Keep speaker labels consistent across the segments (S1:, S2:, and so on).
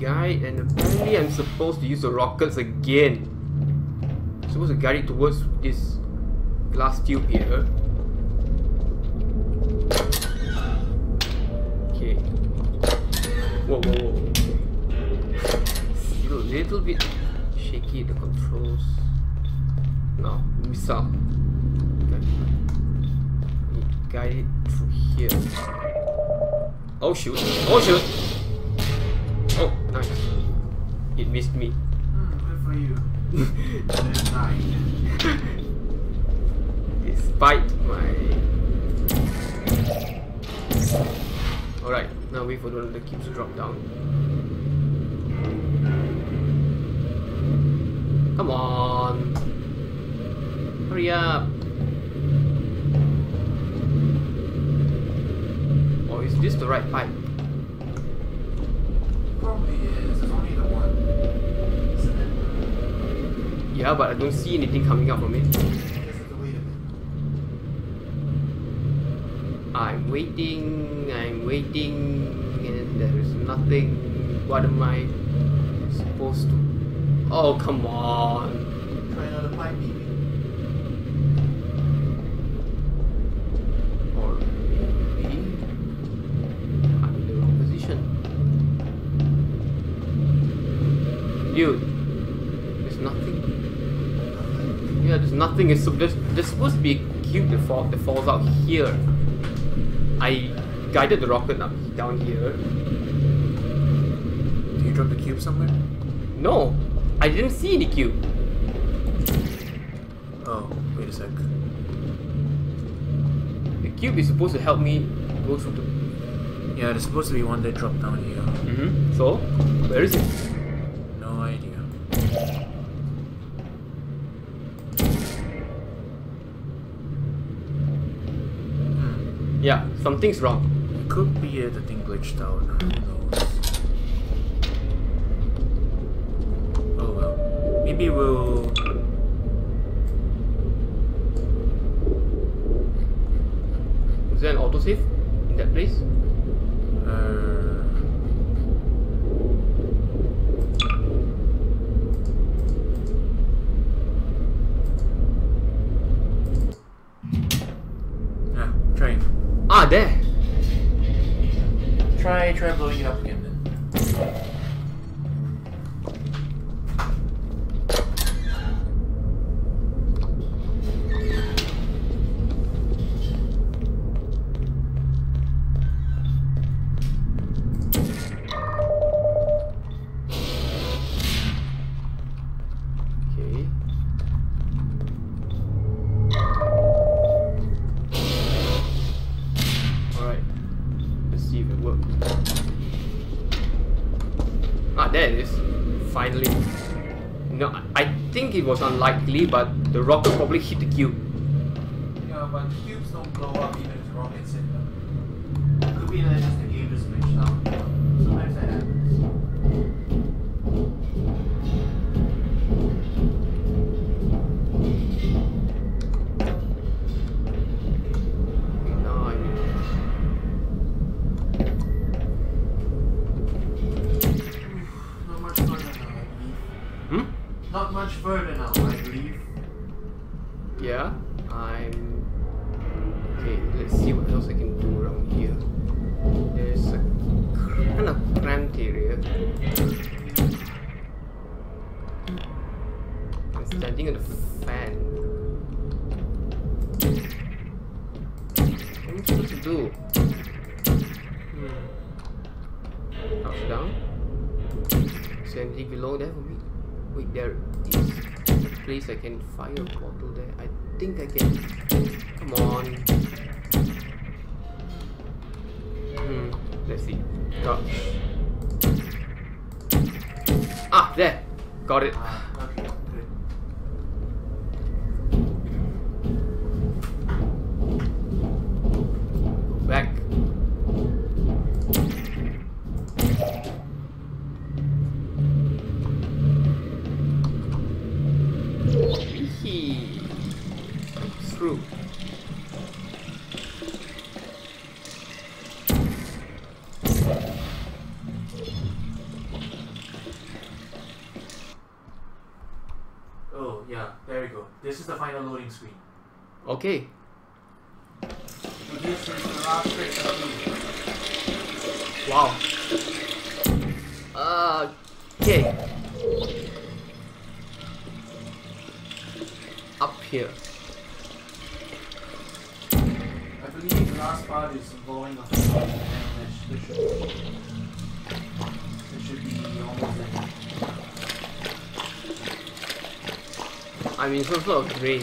S1: guide and apparently I'm supposed to use the rockets again. I'm supposed to guide it towards this glass tube here. Okay. Whoa, whoa, whoa. Still a little bit shaky the controls. No, missile. Okay. Need to guide it through here. Oh shoot! Oh shoot! Oh, nice. It missed me.
S2: Hmm, good for you.
S1: Despite my... Alright, now wait for one of the cubes to drop down. Come on! Hurry up! Or is this the right pipe?
S2: Probably is. It's only the one. Isn't it?
S1: Yeah, but I don't see anything coming out from it.
S2: I guess I have to wait a bit.
S1: I'm waiting, I'm waiting, and there is nothing. What am I supposed to? Oh, come on.
S2: Try another pipe,
S1: Dude, there's nothing. Yeah, there's nothing. It's, there's, there's supposed to be a cube that, fall, that falls out here. I guided the rocket up down here.
S3: Did you drop the cube somewhere?
S1: No, I didn't see any cube.
S3: Oh, wait a sec.
S1: The cube is supposed to help me go through the.
S3: Yeah, there's supposed to be one that dropped down here.
S1: Mm-hmm. So, where is it?
S3: No idea. Hmm.
S1: Yeah, something's wrong.
S3: Could be the thing glitched out. Who knows? Oh well. Maybe we'll.
S1: Is there an autosave in that place?
S3: Uh, yeah, try.
S1: Ah, there.
S3: Try, blowing it up again
S1: I- think it was unlikely, but the rocket probably hit the cube.
S2: Yeah, but cubes don't blow up even if rockets hit them. Could be that just the game is glitched out. Sometimes that happens.
S1: Place I can fire a bottle there. I think I can. Come on. Hmm. Let's see. Touch. Ah, there. Got it.
S2: The final loading screen.
S1: Okay.
S2: So this is the last section of
S1: Wow. Uh, okay. Up here.
S2: I believe the last part is a and this, this should be almost.
S1: I mean, some sort of drain.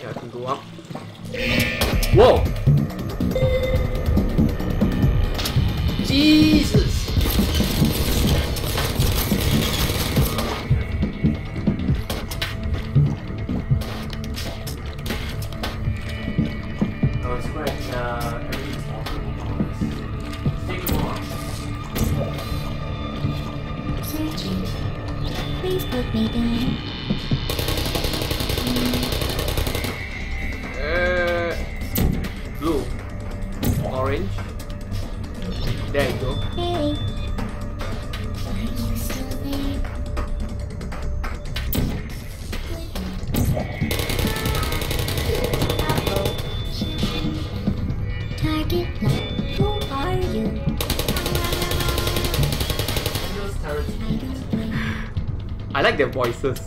S1: Yeah, I can go up. Whoa! Voices,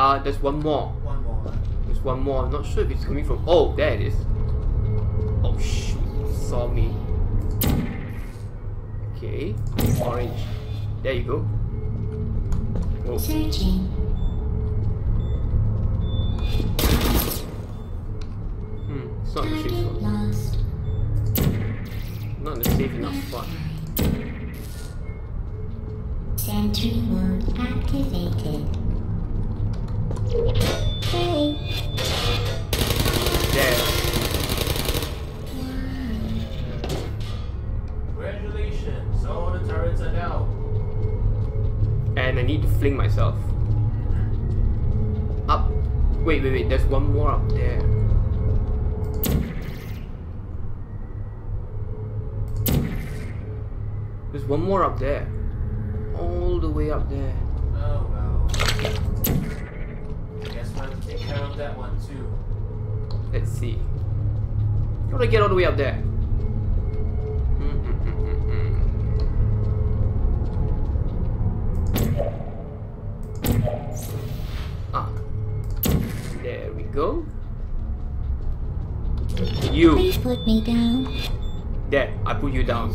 S1: uh, there's one more.
S2: one more.
S1: There's one more. I'm not sure if it's coming from. Oh, there it is. Oh shoot! Saw me. Okay. Orange. There you go. Whoa.
S4: Searching.
S1: Hmm. It's not the safe
S4: Target
S1: spot.
S4: lost.
S1: Not the safe enough spot.
S4: Sentry mode activated. Hey.
S1: There.
S2: Congratulations, all the turrets are down.
S1: And I need to fling myself. Up. Wait, wait, wait. There's one more up there. There's one more up there. All the way up there.
S2: We'll have to take care of that one too.
S1: Let's see. You wanna get all the way up there? Ah. There we go. You.
S4: Please put me down.
S1: There, I put you down.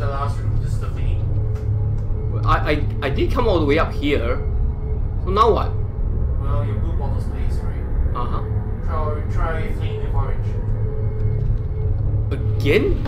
S2: The thingy.
S1: I, I I did come all the way up here. So now what?
S2: Well, your blue bottle stays, right?
S1: Uh huh.
S2: Try, try flinging with orange.
S1: Again?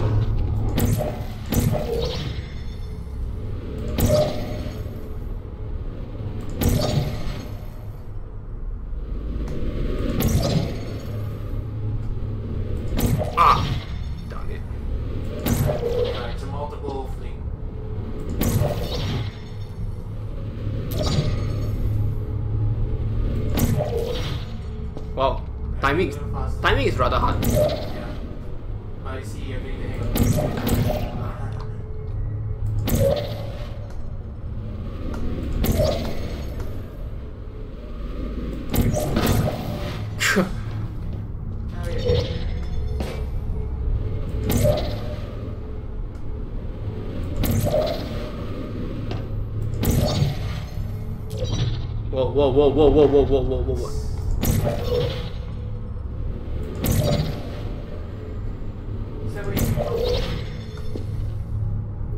S1: Whoa, whoa, whoa, whoa, whoa, whoa, whoa, whoa, whoa.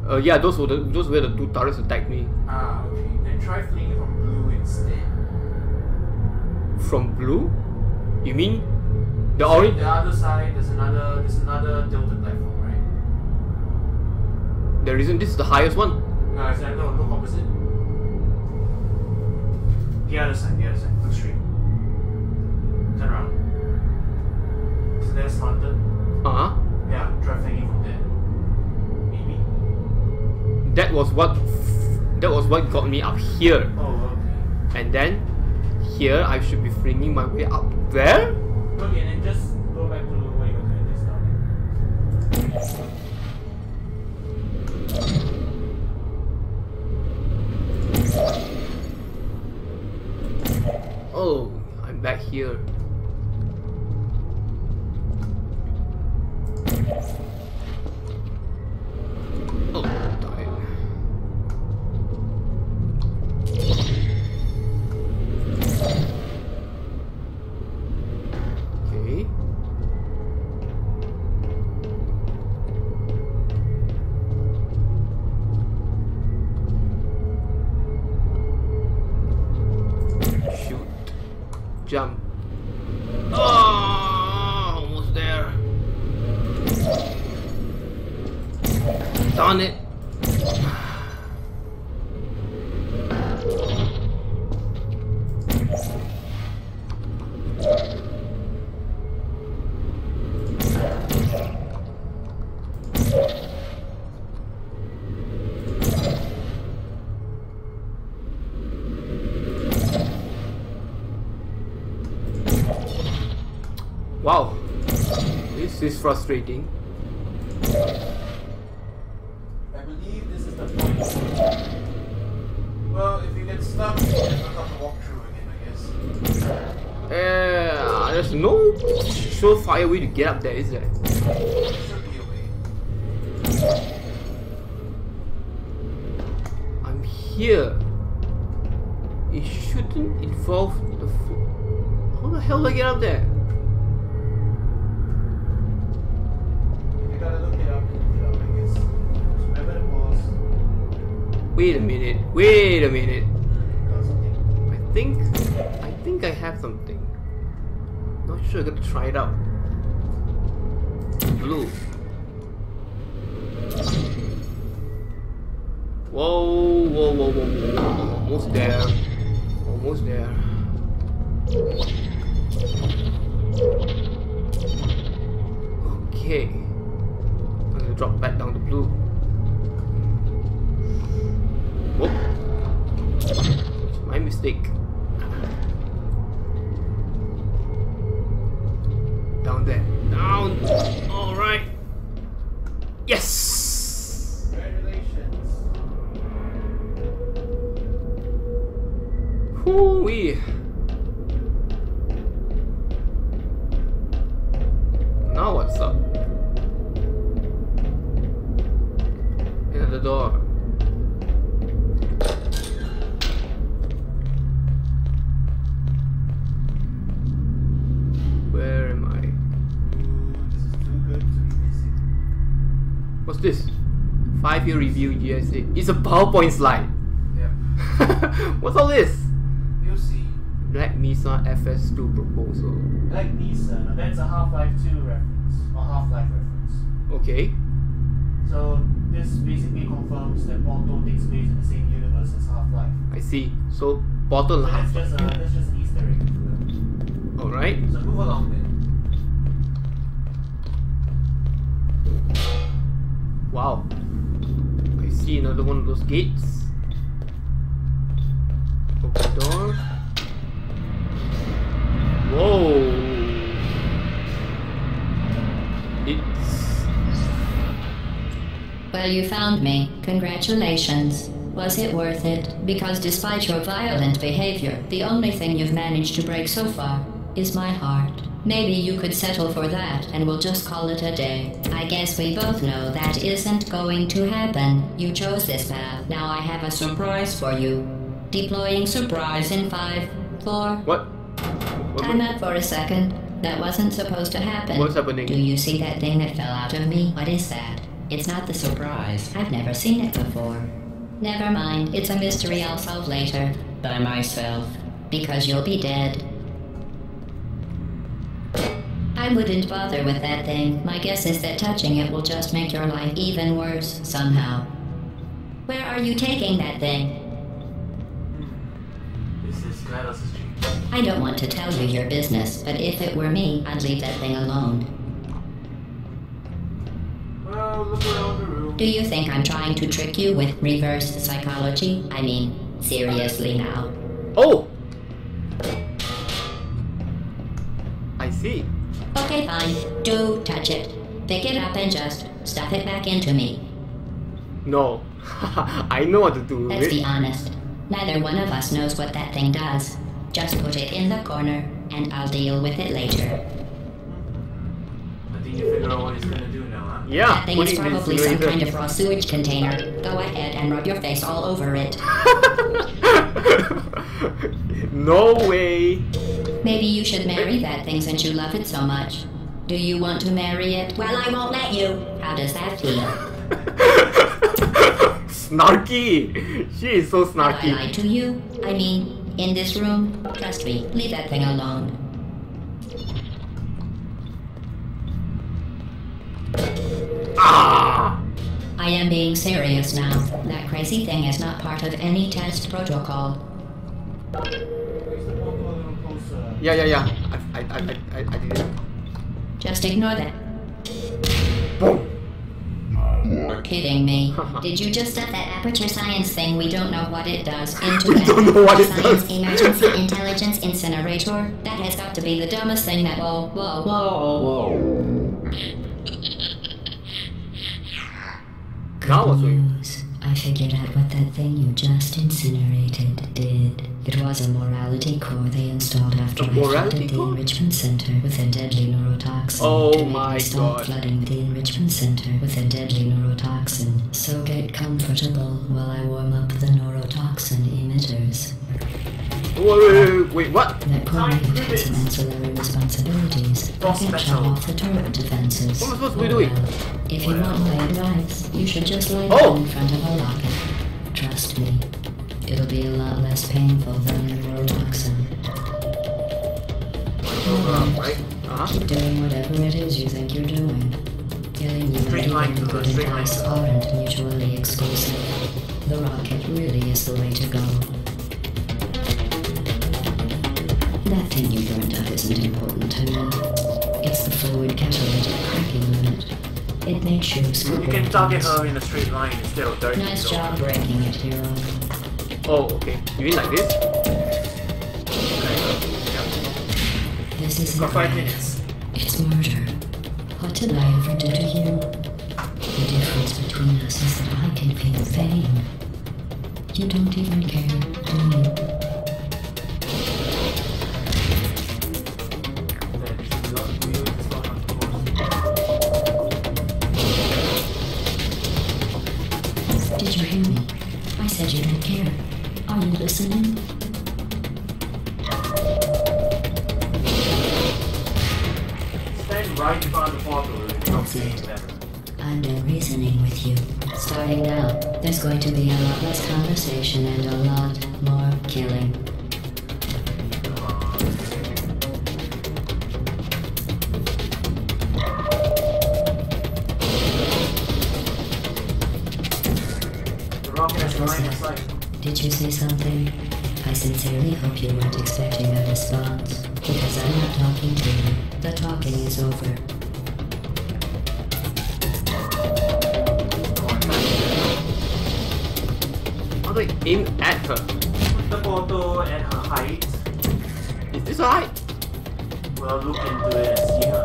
S1: Uh, yeah, those were the those were the two turrets attacked me
S2: Ah, okay. Then try flinging from blue instead.
S1: from blue. You mean the orange?
S2: The other side, there's another, there's another tilted platform, right?
S1: There isn't. This is the highest one.
S2: No, it's no, look opposite. The other side, the other side. Look straight. Turn around. So there's slanted.
S1: Uh huh.
S2: Yeah, flinging from there. Maybe.
S1: That was what. That was what got me up here,
S2: Oh, okay.
S1: and then here I should be flinging my way up there.
S2: Okay, and then just
S1: frustrating.
S2: I believe this is the point. Well, if you get stuck, you have to walk through again, I guess.
S1: Uh, there's no surefire way to get up there, is there?
S2: Should be a way.
S1: I'm here. It shouldn't involve the. How the hell do I get up there? Wait a minute. Wait a minute. I think. I think I have something. Not sure. I gotta try it out. Blue. Whoa, whoa, whoa, whoa, whoa, whoa. Almost there. Almost there. Okay. I'm gonna drop back down to blue. Whoop. My mistake. Year review GSA. It's a PowerPoint slide.
S2: Yeah.
S1: What's all this?
S2: You'll see.
S1: Black Nissan FS2 proposal.
S2: Like Nissan, that's a Half-Life 2 reference, or Half-Life reference.
S1: Okay.
S2: So this basically confirms that Portal takes place in the same universe as Half-Life.
S1: I see. So Portal
S2: So that's just a, that's just an Easter egg.
S1: Alright.
S2: So move along then.
S1: Wow. See another one of those gates. Open door. Whoa. It's
S5: Well, you found me. Congratulations. Was it worth it? Because despite your violent behavior, the only thing you've managed to break so far is my heart. Maybe you could settle for that and we'll just call it a day. I guess we both know that isn't going to happen. You chose this path. Now I have a surprise for you. Deploying surprise in five, four.
S1: what? What-
S5: Time out for a second. That wasn't supposed to happen.
S1: What's happening?
S5: Do you see that thing that fell out of me? What is that? It's not the surprise. I've never seen it before. Never mind. It's a mystery I'll solve later. By myself. Because you'll be dead. I wouldn't bother with that thing. My guess is that touching it will just make your life even worse, somehow. Where are you taking that thing?
S2: This is GLaDOS' dream.
S5: I don't want to tell you your business, but if it were me, I'd leave that thing alone.
S2: Well, look around the.
S5: Do you think I'm trying to trick you with reverse psychology? I mean, seriously now.
S1: Oh! I see.
S5: Okay, fine. Do touch it. Pick it up and just stuff it back into me.
S1: No. I know what to do with
S5: Let's be honest. Neither one of us knows what that thing does. Just put it in the corner, and I'll deal with it later.
S3: I think you figure out what he's gonna do now, huh?
S1: Yeah,
S5: That thing
S1: put
S5: is
S1: it in the
S5: probably some kind of raw sewage container. Go ahead and rub your face all over it.
S1: no way.
S5: Maybe you should marry that thing since you love it so much. Do you want to marry it? Well, I won't let you. How does that feel?
S1: snarky. She is so snarky.
S5: Have I
S1: snarky.
S5: lied to you? I mean, in this room? Trust me, leave that thing alone.
S1: Ah!
S5: I am being serious now. That crazy thing is not part of any test protocol.
S2: Place the portal a little closer.
S1: Yeah, yeah, yeah. I, I, I, I, I did it.
S5: Just ignore that.
S1: Boom.
S5: Kidding me. Did you just set that aperture science thing we don't know what it does into
S1: We don't know what it
S5: science
S1: does.
S5: emergency intelligence incinerator? That has got to be the dumbest thing that whoa whoa whoa
S1: Now what's
S5: news. I figured out what that thing you just incinerated did. It was a morality core they installed after
S1: A
S5: I flooded the enrichment center with a deadly neurotoxin.
S1: Oh
S5: to make
S1: my
S5: me stop
S1: God.
S5: flooding the enrichment center with a deadly neurotoxin. So get comfortable while I warm up the neurotoxin emitters.
S1: Wait, wait, what?
S5: That unit had some ancillary responsibilities. I can shut off the turret defenses.
S1: What am I supposed to be doing?
S5: If you want my advice, you should just lay
S1: Oh.
S5: down in front of a rocket. Trust me, it'll be a lot less painful than the neurotoxin.
S1: Uh? Uh-huh.
S5: Keep doing whatever it is you think you're doing. Killing you
S3: Straight line
S5: and good advice aren't mutually exclusive. The rocket really is the way to go. That thing you burned up isn't important to me. It's the fluid catalytic cracking limit. It makes you
S3: You can target her in a straight line of directly.
S5: Nice job breaking it, hero.
S1: Oh, okay. You mean like this?
S5: This is
S3: For five minutes.
S5: It's murder. What did I ever do to you? The difference between us is that I can feel pain. You don't even care, do you? Going to be a lot less conversation and a lot more killing.
S1: Do I aim at her?
S2: Put the photo at her height.
S1: Is this alright?
S2: We'll look into it and see her.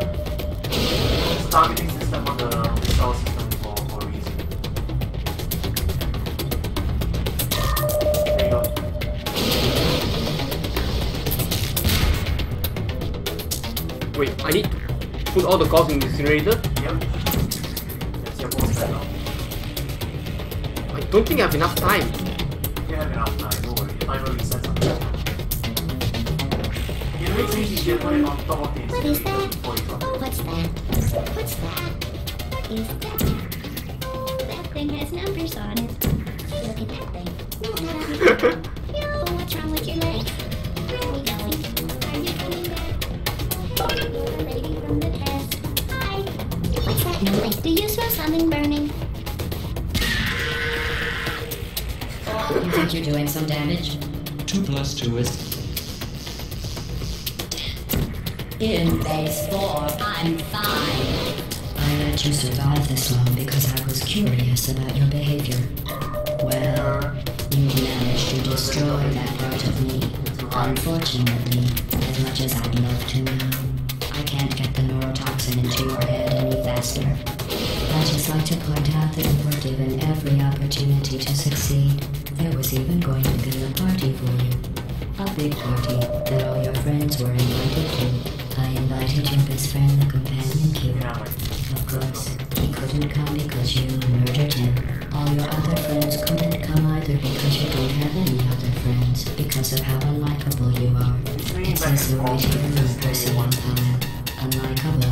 S2: It's a targeting system on the missile system for, for a reason. There you go.
S1: Wait, I need to put all the calls in the incinerator?
S2: Yep. That's your post right now.
S1: I don't think I have enough time.
S2: You
S4: What is that?
S2: you.
S4: What's that? That? Thing has numbers on it. Look at that thing. What's wrong with your leg? Are going? You coming back? Lady from the past. Hi. What's that noise? Do you smell something burning?
S5: You think you're doing some damage?
S6: 2 plus 2 is
S5: In base four, I'm fine. I let you survive this long because I was curious about your behavior. Well, you managed to destroy that part of me. Unfortunately, as much as I'd love to now, I can't get the neurotoxin into your head any faster. I'd just like to point out that you were given every opportunity to succeed. There was even going to be a party for you. A big party that all your friends were invited to. I invited your best friend, the companion.
S2: Yeah,
S5: Of course, he couldn't come because you murdered him. All your other friends couldn't come either because you don't have any other friends because of how unlikable you are.
S2: swinging
S5: It
S2: back
S5: says
S2: and
S5: so right
S2: forth
S5: here in
S2: with
S5: the person
S2: thing one.
S5: empire. Unlikable,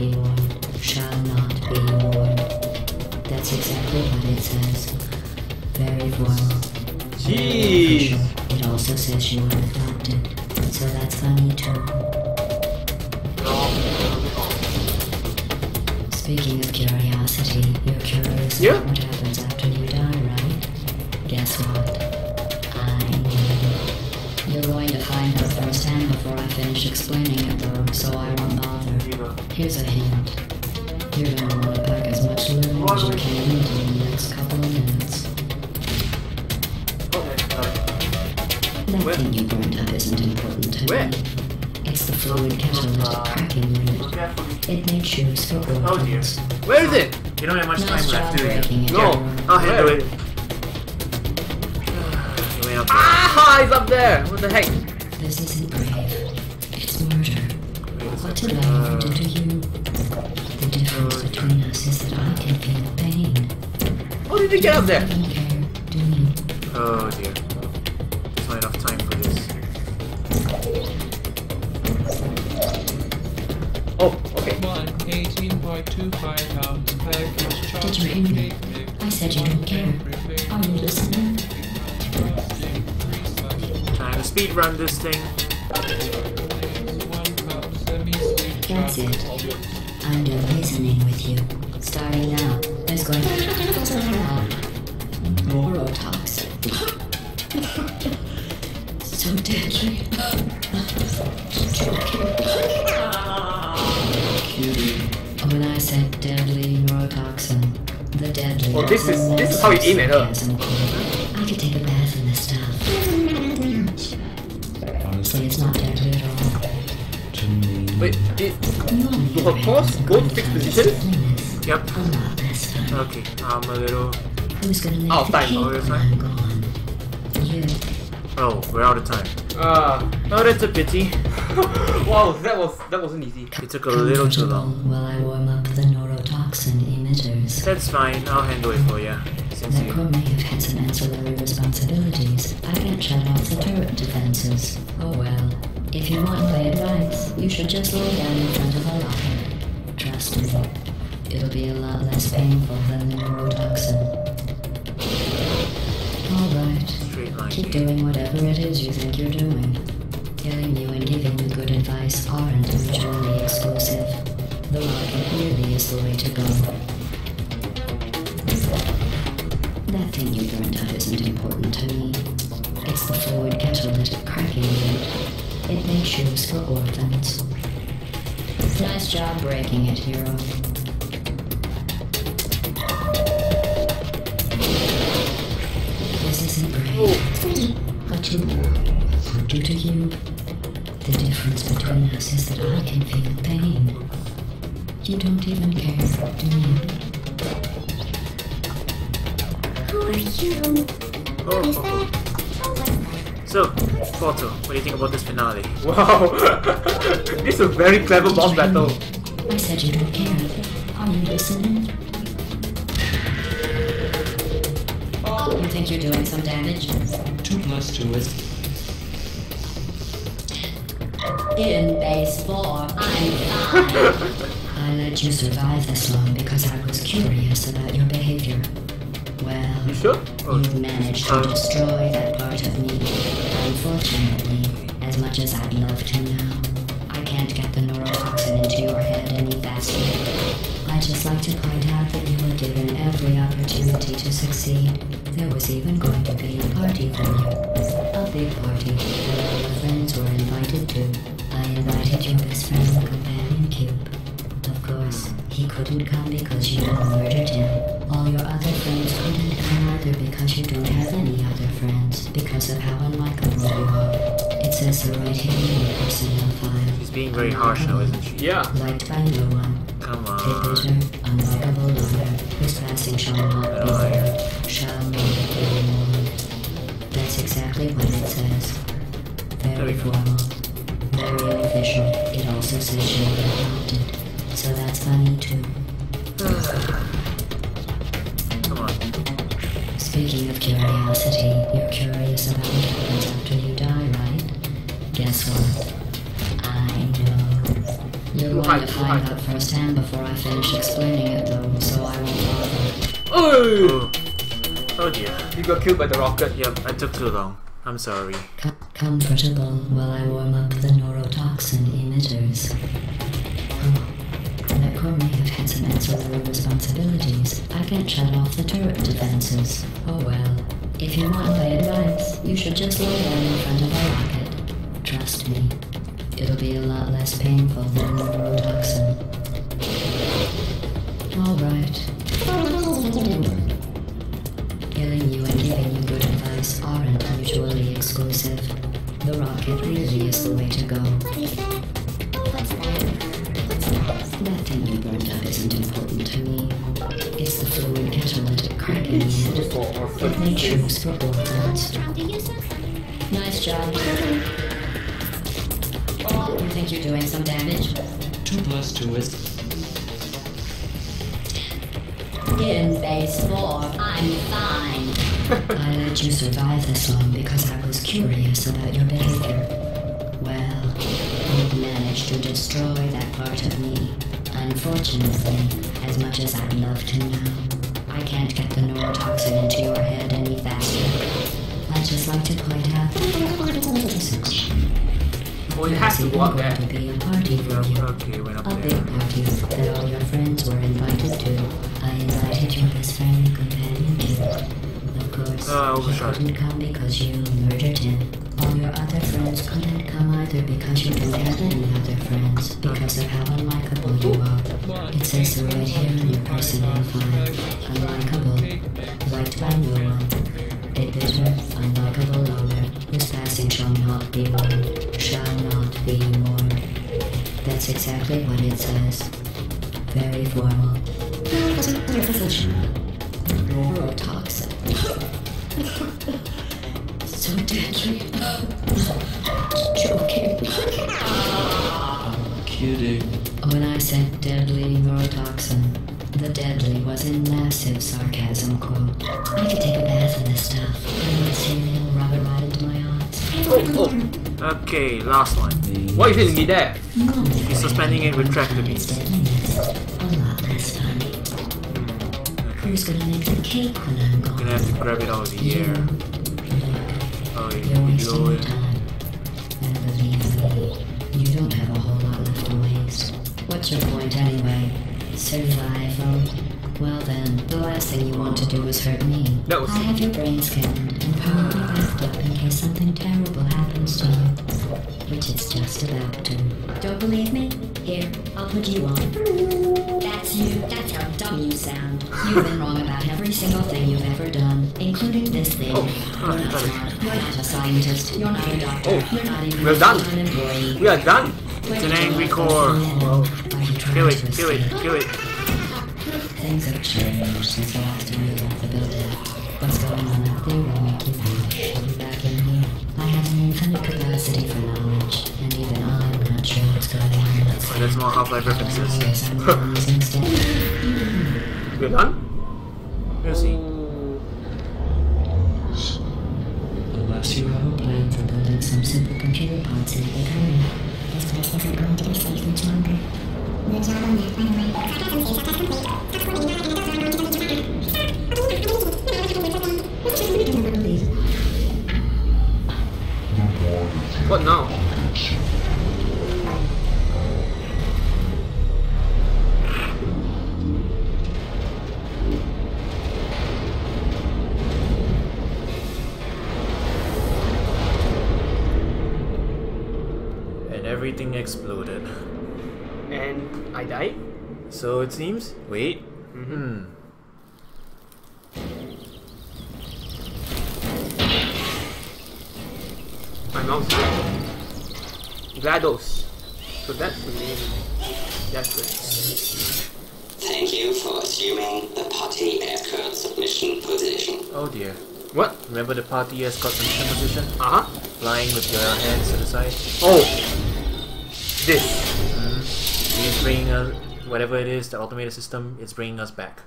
S5: be mourned, shall not be mourned. That's exactly what it says. Very formal.
S1: Jeez.
S5: It also says you were adopted, so that's funny too. Speaking of curiosity, you're curious
S1: Yeah.
S5: about what happens after you die, right? Guess what? I know. You're going to find out firsthand finish explaining it, though, so I won't bother.
S2: There you go.
S5: Here's a hint. You're gonna want to pack as much linen as you can into the next couple of minutes.
S2: Okay, got
S5: That
S1: Where?
S5: thing you burned up isn't important to
S1: Where?
S5: me. It's the fluid catalytic cracking
S2: it.
S5: unit. It made shoes for
S2: Oh dear.
S5: orphans.
S1: Where is it?
S2: You don't have much time
S5: Nice job
S2: left, do you?
S5: it.
S1: No.
S2: I'll handle it. You may
S1: Ah, it's up there. What the heck?
S5: What did I ever do to you? The difference between us is that I can feel pain.
S1: How did you get up there?
S5: You don't care, do you?
S2: Oh dear. There's not enough time for this.
S1: Oh, okay.
S6: 118.25 pounds package
S5: Did you hear me? I said you don't care. Are you listening?
S2: Trying to speed run this thing.
S5: That's it. I'm done reasoning with you. Starting now, there's going to be more neurotoxin. so deadly. When I said deadly neurotoxin, the deadly.
S1: Oh, this is- this is how you aim at her.
S5: You only
S1: Do her
S5: get
S1: go
S5: on
S1: to fixed
S5: the
S1: positions?
S2: Yep.
S5: A lot less fun.
S2: Okay, I'm a little.
S5: Who's gonna make
S1: Oh,
S5: the
S1: time.
S5: cake
S2: Oh,
S5: when
S2: you're fine. Oh, we're out of time.
S1: ah,
S2: Oh, that's a pity.
S1: wow, that was that wasn't easy.
S2: It took a little too long.
S5: While I warm up the neurotoxin emitters.
S2: That's fine. I'll handle it for you. Since
S5: The
S2: you.
S5: crew may have had some ancillary responsibilities. I can't shut off the turret defenses. Oh well. If you want my advice, you should just lay down in front of a me, it'll be a lot less painful than the neurotoxin. Alright, keep doing whatever it is you think you're doing. Telling you and giving you good advice aren't mutually exclusive. The rocket really is the way to go. That thing you burned out isn't important to me. It's the fluid catalytic cracking unit. It makes shoes for orphans. Nice job breaking it, hero. This isn't great. Oh. But you due to you, the difference between us is that I can feel pain. You don't even care, do you?
S4: Who are you? What is that? What's that?
S2: So, Porto, what do you think about this finale?
S1: Wow, this is a very clever boss battle.
S5: I said you don't care. Are you listening? Oh. You think you're doing some damage?
S6: 2 plus 2 is
S5: In base four, I'm fine. I let you survive this long because I was curious about your behavior. Well,
S1: You sure? Oh,
S5: you've managed to destroy that part of me. Unfortunately, as much as I'd love to now, I can't get the neurotoxin into your head any faster. I just like to point out that you were given every opportunity to succeed. There was even going to be a party for you. A big party that all your friends were invited to. I invited your best friend and companion Cube. Of course, he couldn't come because you murdered him. All your other friends couldn't come either because you don't have any other friends because of how unlikable you are. It says so right here in your personnel file.
S2: She's being very harsh now, isn't she?
S1: yeah.
S5: Liked by no one.
S2: Come
S5: A
S2: on.
S5: bitter, unlikable lawyer whose passing shall not be mourned, shall not be mourned. That's exactly what it says. Very formal, very official. It also says you were adopted, so that's funny too. Curiosity, you're curious about what happens after you die, right? Guess what? I know. You're going
S1: high,
S5: to find
S1: high.
S5: out firsthand before I finish explaining it, though, so I won't bother.
S1: Oh,
S2: Oh. Oh dear.
S1: you got killed by the rocket.
S2: Yep, I took too long. I'm sorry.
S5: Com- comfortable while I warm up the neurotoxin emitters. Oh, that core may have had some ancillary responsibilities. I can't shut off the turret defenses. Oh well. If you want my advice, you should just lay down in front of a rocket. Trust me, it'll be a lot less painful than neurotoxin. Alright. Killing you and giving you good advice aren't mutually exclusive. The rocket really is the way to go.
S4: That?
S5: Thing you burned out isn't important to me. It's the fluid catalytic
S4: strong do you?
S5: Nice job. You think you're doing some damage?
S6: 2 plus 2 is
S5: In base four, I'm fine. I let you survive this long because I was curious about your behavior. Well, you've managed to destroy that part of me. Unfortunately, as much as I'd love to now, I can't get the neurotoxin into your head any faster. I'd just like to point out
S1: Oh, it has to
S5: there's
S1: go up
S5: even
S1: there.
S5: to be a party for you.
S2: Okay, went up
S5: A
S2: there.
S5: big party that all your friends were invited to. I invited your best friend and companion to. Of course,
S2: uh, I
S5: he couldn't come because you murdered him. All your other friends couldn't come either because you don't have any other friends because of how unlikable you are. It says right here in your personnel file. Unlikable. Liked by no one. A bitter, unlikable lawyer whose passing shall not be mourned. Shall not be mourned. That's exactly what it says. Very formal. Deadly. Joking.
S6: kidding.
S5: When I said deadly neurotoxin, the deadly was in massive sarcasm quote. I could take a bath in this stuff. I want cereal, rub it right into my eyes.
S1: Oh, oh.
S2: Okay, last one.
S1: Why are is it in midair?
S2: He's suspending it with tractor beams.
S5: A lot less fun. Hmm. Who's gonna make the cake when I'm gone?
S2: Gonna have to grab it out of the air.
S5: You're wasting your time. And believe me, you don't have a whole lot left to waste. What's your point anyway? Survival. Well then, the last thing you want to do is hurt me.
S1: Was-
S5: I have your brain scanned and permanently backed up in case something terrible happens to you. Which it's just about to. Don't believe me? Here, I'll put you on. That's you. That's how dumb you sound. You've been wrong about every single thing you've ever done, including this thing.
S1: Oh,
S5: you're not smart. You're not a scientist. You're not a doctor.
S1: Oh,
S5: you're not even
S1: we're done.
S5: an employee.
S1: We are done.
S2: It's an angry core. Kill it, kill it, kill it.
S5: Things have changed since the last time you
S2: That's more Half-Life references.
S5: Yes, I'm the one using stuff.
S1: We're done.
S2: We'll see.
S6: Unless you have a
S5: Plan for building some simple computer parts in a big hurry. This place isn't going to be safe much longer. Good job on that, by the way.
S2: So it seems. Wait. Hmm.
S1: My mouse died. GLaDOS. So that's the name. That's it.
S7: Thank you for assuming the party escort submission position.
S2: Oh dear.
S1: What?
S2: Remember the party escort submission position?
S1: Uh huh.
S2: Flying with your hands to the side.
S1: Oh. This. Hmm.
S2: He's bringing us, whatever it is, the automated system, is bringing us back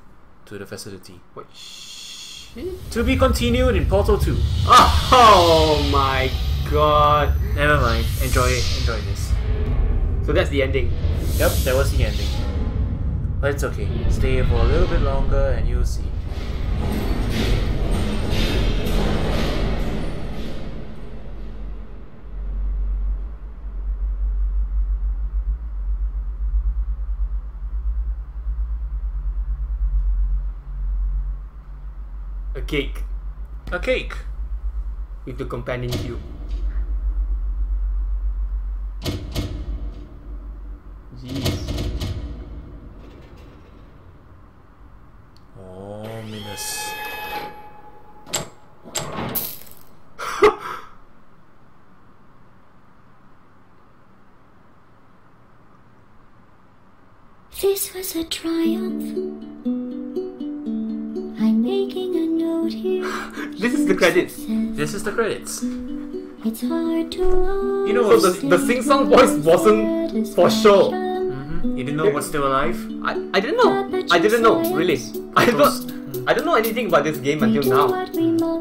S2: to the facility.
S1: What? Shit.
S2: To be continued in Portal 2.
S1: Oh my god.
S2: Never mind. Enjoy enjoy this.
S1: So that's the ending.
S2: Yep, that was the ending. But it's okay. Stay for a little bit longer and you'll see.
S1: Cake
S2: A cake.
S1: with the companion cube. Jeez.
S4: This was a triumph.
S1: This is the credits.
S2: This is the credits.
S4: It's hard to
S2: You know
S1: So the, the sing song voice wasn't for show.
S2: Mhm. You didn't know what's still alive?
S1: I, I didn't know. I didn't know, really. I don't I don't know anything about this game until now.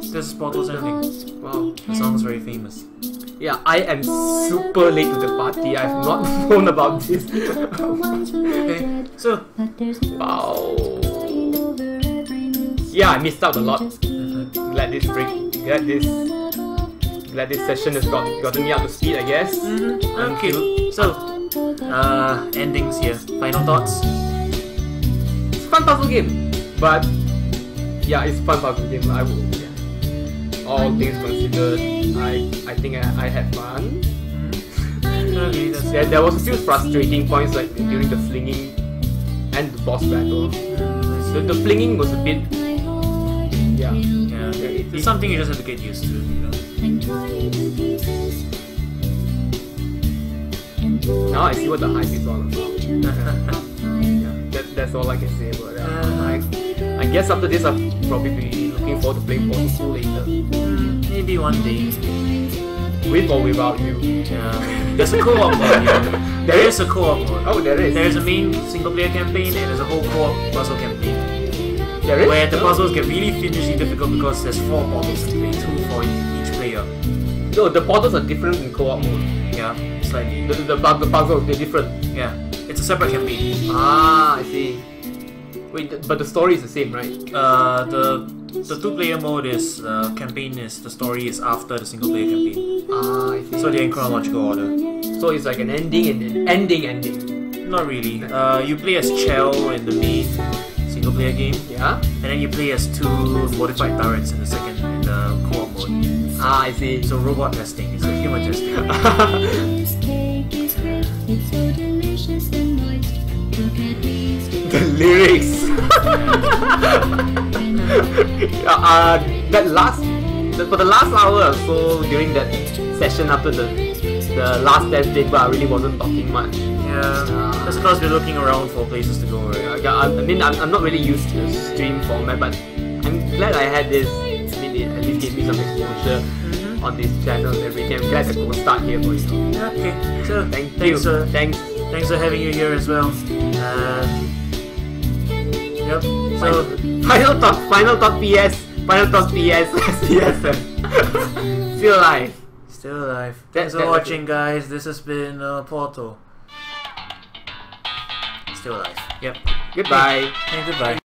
S2: This is Portal's ending.
S1: Wow.
S2: The song's very famous.
S1: Yeah, I am super late to the party. I've not known about this.
S2: Okay, so
S1: wow. Yeah, I missed out a lot. Uh-huh. Glad this break glad this glad this session has got gotten me up to speed I guess. Mm-hmm.
S2: okay, so uh, endings here. Final thoughts.
S1: It's a fun puzzle game. But yeah, it's a fun puzzle game. I will yeah. All things considered, I I think I, I had fun.
S2: Mm-hmm. Okay,
S1: There, there was a few frustrating points like during the flinging and the boss battle. Mm, the, the flinging was a bit yeah.
S2: Yeah,
S1: it-
S2: it's something you just have to get used to. You know.
S1: Now I see what the hype is all about. Yeah, that, that's all I can say about that. Uh. I, I guess after this I'll probably be looking forward to playing Portal 2 later.
S2: Maybe one day.
S1: With or without you.
S2: Yeah. There's a co-op mode. Yeah. There is a co-op mode.
S1: Oh, there is.
S2: There's a main single-player campaign and there's a whole co-op puzzle campaign.
S1: There is?
S2: Where the puzzles get really fiendishly difficult because there's four portals to play, two for each player.
S1: No, the portals are different in co-op mode.
S2: Yeah, slightly.
S1: The, the, the, the puzzles, they're different.
S2: Yeah, it's a separate campaign.
S1: Ah, I see. Wait, th- but the story is the same, right?
S2: Uh, the the two-player mode is uh, campaign is the story is after the single-player campaign.
S1: Ah, I see.
S2: So they're in chronological order.
S1: So it's like an ending and an ending ending.
S2: Not really. Uh, you play as Chell in the main single-player game,
S1: Yeah?
S2: and then you play as two modified turrets in the second in the co-op mode.
S1: Ah, I see.
S2: So robot testing. It's a human testing.
S4: This cake is good, it's so delicious and moist. Look at these
S1: the lyrics. uh, that last, for the last hour or so during that session after the the last test day, but I really wasn't talking much.
S2: yeah, that's because we're looking around for places to go. Right?
S1: Yeah, I, I mean, I'm, I'm not really used to the stream format, but I'm glad I had this. I mean, it at least gave me some exposure on this channel and everything. I'm glad I could start here for you.
S2: Okay. So
S1: Thank
S2: thanks,
S1: you.
S2: uh,
S1: Thanks.
S2: thanks for having you here as well. Uh, yep. So
S1: Final, final thought. Final thought. PS. Final thought. PS. PS. Still alive.
S2: Still alive.
S1: That-
S2: Thanks for
S1: that-
S2: watching, guys. This has been uh, Portal. Still alive. Yep.
S1: Goodbye.
S2: And goodbye.